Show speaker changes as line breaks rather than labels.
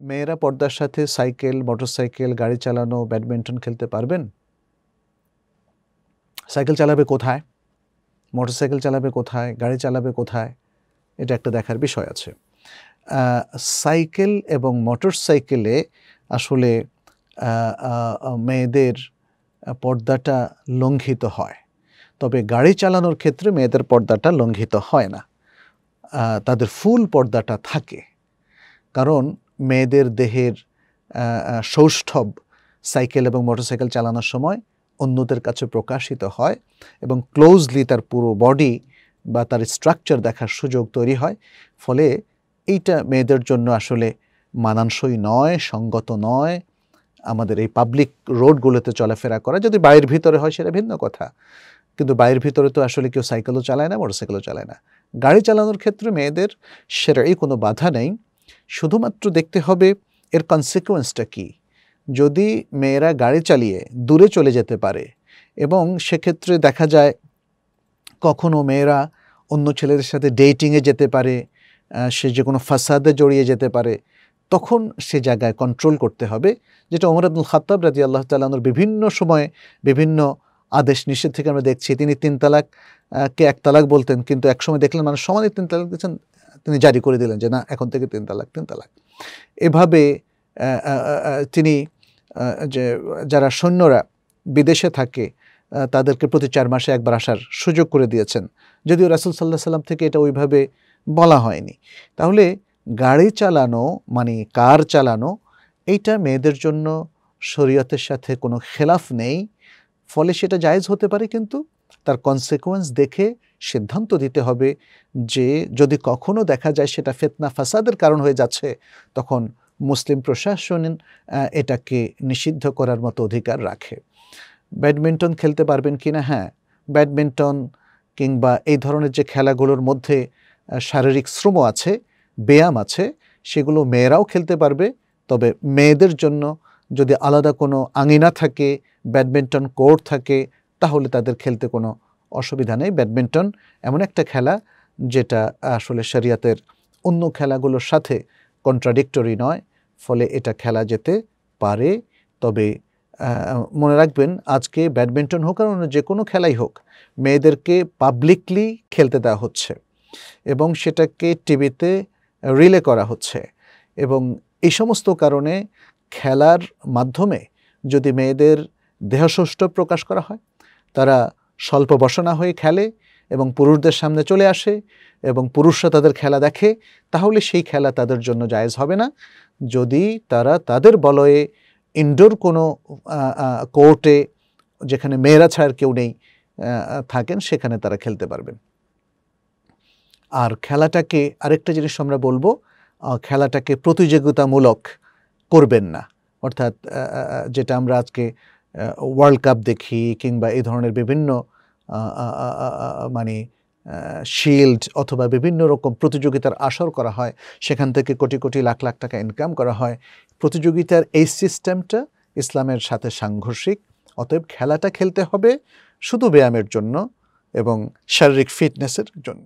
মেয়েরা পর্দার সাথে সাইকেল, মোটরসাইকেল, গাড়ি চালানো, ব্যাডমিন্টন খেলতে পারবেন? সাইকেল চালাবে কোথায়? মোটরসাইকেল চালাবে কোথায়? গাড়ি চালাবে কোথায়? এটা একটা দেখার বিষয় আছে। সাইকেল এবং মোটরসাইকেলে আসলে মেয়েদের পর্দাটা লঙ্ঘিত হয়। তবে গাড়ি চালানোর ক্ষেত্রে মেয়েদের পর্দাটা লঙ্ঘিত হয় না। তাদের ফুল পর্দাটা থাকে। কারণ মেয়েদের দেহের সৌষ্ঠব সাইকেল এবং মোটরসাইকেল চালানোর সময় অন্যদের কাছে প্রকাশিত হয় এবং ক্লোজলি তার পুরো বডি বা তার স্ট্রাকচার দেখার সুযোগ তৈরি হয়। ফলে এইটা মেয়েদের জন্য আসলে মানানসই নয়, সঙ্গত নয়। আমাদের এই পাবলিক রোডগুলোতে চলাফেরা করা, যদি বাইরের ভিতরে হয় সেটা ভিন্ন কথা। কিন্তু বাইরের ভিতরে তো আসলে কেউ সাইকেলও চালায় না, মোটরসাইকেলও চালায় না। গাড়ি চালানোর ক্ষেত্রে মেয়েদের সেটাই কোনো বাধা নেই। শুধুমাত্র দেখতে হবে এর কনসিকুয়েন্সটা কী? যদি মেয়েরা গাড়ি চালিয়ে দূরে চলে যেতে পারে এবং সেক্ষেত্রে দেখা যায় কখনো মেয়েরা অন্য ছেলেদের সাথে ডেটিংয়ে যেতে পারে সে যে কোনো ফাসাদে জড়িয়ে যেতে পারে, তখন সে জায়গায় কন্ট্রোল করতে হবে, যেটা ওমর আব্দুল খাতাব রাজি আল্লাহ তাল্লাহর বিভিন্ন সময়ে বিভিন্ন আদেশ নিষেধ থেকে আমরা দেখছি। তিনি তিন তালাক কে এক তালাক বলতেন, কিন্তু একসময় দেখলেন মানুষ সমানে তিন তালাক দিচ্ছেন তিনি জারি করে দিলেন যে, না, এখন থেকে তিন তালাক তিন তালাক। এভাবে তিনি যে, যারা সৈন্যরা বিদেশে থাকে তাদেরকে প্রতি চার মাসে একবার আসার সুযোগ করে দিয়েছেন। যদিও রাসুল সাল্লাহ সাল্লাম থেকে এটা ওইভাবে বলা হয়নি। তাহলে গাড়ি চালানো মানে কার চালানো, এইটা মেয়েদের জন্য শরীয়তের সাথে কোনো খেলাফ নেই। ফলে সেটা জায়েজ হতে পারে কিন্তু তার কনসিকুয়েন্স দেখে সিদ্ধান্ত দিতে হবে যে যদি কখনো দেখা যায় সেটা ফেতনা ফাসাদের কারণ হয়ে যাচ্ছে, তখন মুসলিম প্রশাসন এটাকে নিষিদ্ধ করার মতো অধিকার রাখে। ব্যাডমিন্টন খেলতে পারবেন কি না হ্যাঁ ব্যাডমিন্টন কিংবা এই ধরনের যে খেলাগুলোর মধ্যে শারীরিক শ্রম আছে, ব্যায়াম আছে, সেগুলো মেয়েরাও খেলতে পারবে। তবে মেয়েদের জন্য যদি আলাদা কোনো আঙিনা থাকে, ব্যাডমিন্টন কোর্ট থাকে, তাহলে তাদের খেলতে কোনো অসুবিধা নেই। ব্যাডমিন্টন এমন একটা খেলা যেটা আসলে শরিয়াতের অন্য খেলাগুলোর সাথে কন্ট্রাডিক্টরি নয়, ফলে এটা খেলা যেতে পারে। তবে মনে রাখবেন, আজকে ব্যাডমিন্টন হোক আর অন্য যে কোনো খেলাই হোক, মেয়েদেরকে পাবলিকলি খেলতে দেওয়া হচ্ছে এবং সেটাকে টিভিতে রিলে করা হচ্ছে এবং এই সমস্ত কারণে খেলার মাধ্যমে যদি মেয়েদের দেহসষ্ট প্রকাশ করা হয়, তারা স্বল্প বসনা হয়ে খেলে এবং পুরুষদের সামনে চলে আসে এবং পুরুষরা তাদের খেলা দেখে, তাহলে সেই খেলা তাদের জন্য জায়েজ হবে না। যদি তারা তাদের বলয়ে ইনডোর কোনো কোর্টে যেখানে মেয়েরা ছাড়ার কেউ নেই থাকেন, সেখানে তারা খেলতে পারবেন। আর খেলাটাকে আরেকটা জিনিস আমরা বলব খেলাটাকে প্রতিযোগিতামূলক করবেন না। অর্থাৎ যেটা আমরা আজকে ওয়ার্ল্ড কাপ দেখি কিংবা এই ধরনের বিভিন্ন মানে শিল্ড অথবা বিভিন্ন রকম প্রতিযোগিতার আসর করা হয়। সেখান থেকে কোটি কোটি লাখ লাখ টাকা ইনকাম করা হয়। প্রতিযোগিতার এই সিস্টেমটা ইসলামের সাথে সাংঘর্ষিক। অতএব খেলাটা খেলতে হবে শুধু ব্যায়ামের জন্য এবং শারীরিক ফিটনেসের জন্য।